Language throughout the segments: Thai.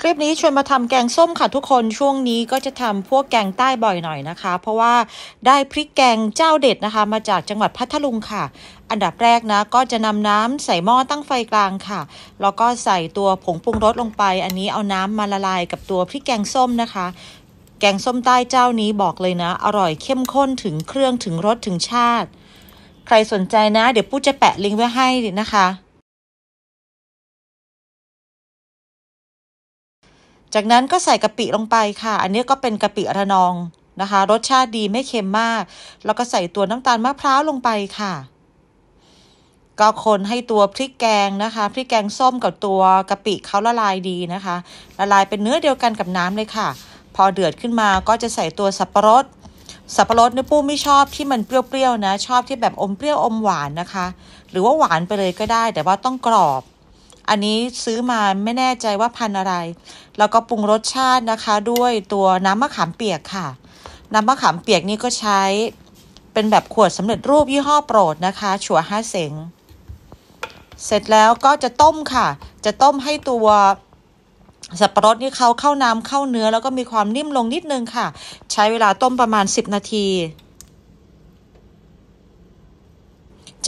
คลิปนี้ชวนมาทำแกงส้มค่ะทุกคนช่วงนี้ก็จะทำพวกแกงใต้บ่อยหน่อยนะคะ เพราะว่าได้พริกแกงเจ้าเด็ดนะคะ มาจากจังหวัดพัทลุงค่ะ อันดับแรกนะ ก็จะนำน้ำใส่หม้อตั้งไฟกลางค่ะ แล้วก็ใส่ตัวผงปรุงรสลงไป อันนี้เอาน้ำมาละลายกับตัวพริกแกงส้มนะคะ แกงส้มใต้เจ้านี้บอกเลยนะ อร่อยเข้มข้นถึงเครื่องถึงรสถึงชาติ ใครสนใจนะ เดี๋ยวปุ๊จะแปะลิงก์ไว้ให้นะคะ จากนั้นก็ใส่กะปิลงไปค่ะ อันนี้ก็เป็นกะปิระนองนะคะ รสชาติดีไม่เค็มมาก แล้วก็ใส่ตัวน้ำตาลมะพร้าวลงไปค่ะ ก็คนให้ตัวพริกแกงนะคะ พริกแกงส้มกับตัวกะปิเขาละลายดีนะคะ ละลายเป็นเนื้อเดียวกันกับน้ำเลยค่ะ พอเดือดขึ้นมาก็จะใส่ตัวสับปะรด สับปะรดเนี่ยปู้ไม่ชอบที่มันเปรี้ยวๆนะ ชอบที่แบบอมเปรี้ยวอมหวานนะคะ หรือว่าหวานไปเลยก็ได้ แต่ว่าต้องกรอบ อันนี้ซื้อมาไม่แน่ใจว่าพันอะไร แล้วก็ปรุงรสชาตินะคะ ด้วยตัวน้ำมะขามเปียกค่ะ น้ำมะขามเปียกนี่ก็ใช้เป็นแบบขวดสำเร็จรูปยี่ห้อโปรดนะคะ ชัวห้าเสงเสร็จแล้วก็จะต้มค่ะ จะต้มให้ตัวสับปะรดนี่เขาเข้าน้ำเข้าเนื้อแล้วก็มีความนิ่มลงนิดนึงค่ะ ใช้เวลาต้มประมาณ 10 นาที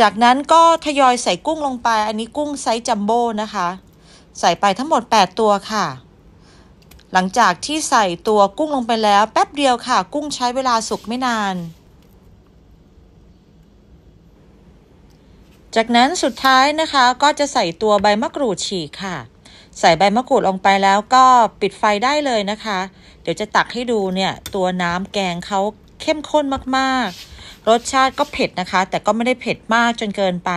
จากนั้นก็ทยอยใส่กุ้งลงไป อันนี้กุ้งไซส์จัมโบ้นะคะ ใส่ไปทั้งหมด 8 ตัวค่ะ หลังจากที่ใส่ตัวกุ้งลงไปแล้ว แป๊บเดียวค่ะ กุ้งใช้เวลาสุกไม่นาน จากนั้นสุดท้ายนะคะก็จะใส่ตัวใบมะกรูดฉีกค่ะ ใส่ใบมะกรูดลงไปแล้วก็ปิดไฟได้เลยนะคะ เดี๋ยวจะตักให้ดูเนี่ย ตัวน้ำแกงเขาเข้มข้นมากๆ รสชาติก็เผ็ดนะคะ แต่ก็ไม่ได้เผ็ดมากจนเกินไป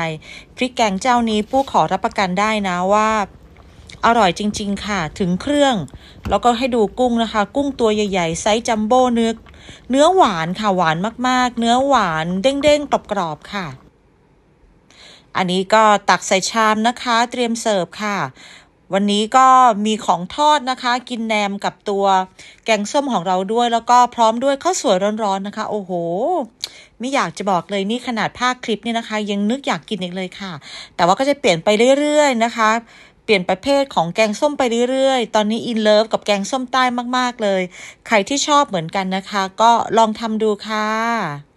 พริกแกงเจ้านี้ผู้ขอรับประกันได้นะว่าอร่อยจริง ๆ ค่ะ ถึงเครื่อง แล้วก็ให้ดูกุ้งนะคะ กุ้งตัวใหญ่ ๆ ไซส์จัมโบ้เนื้อ เนื้อหวานค่ะ หวานมากๆ เนื้อหวานเด้งๆกรอบๆค่ะ อันนี้ก็ตักใส่ชามนะคะ เตรียมเสิร์ฟค่ะ วันนี้ก็มีของทอดนะคะ กินแหนมกับตัวแกงส้มของเราด้วย แล้วก็พร้อมด้วยข้าวสวยร้อนๆนะคะ โอ้โห ไม่อยากจะบอกเลยนี่ขนาดภาคคลิปนี่นะคะ ยังนึกอยากกินอีกเลยค่ะ แต่ว่าก็จะเปลี่ยนไปเรื่อยๆนะคะเปลี่ยนประเภทของแกงส้มไปเรื่อยๆ ตอนนี้อินเลิฟกับแกงส้มใต้มากๆเลย ใครที่ชอบเหมือนกันนะคะ ก็ลองทำดูค่ะ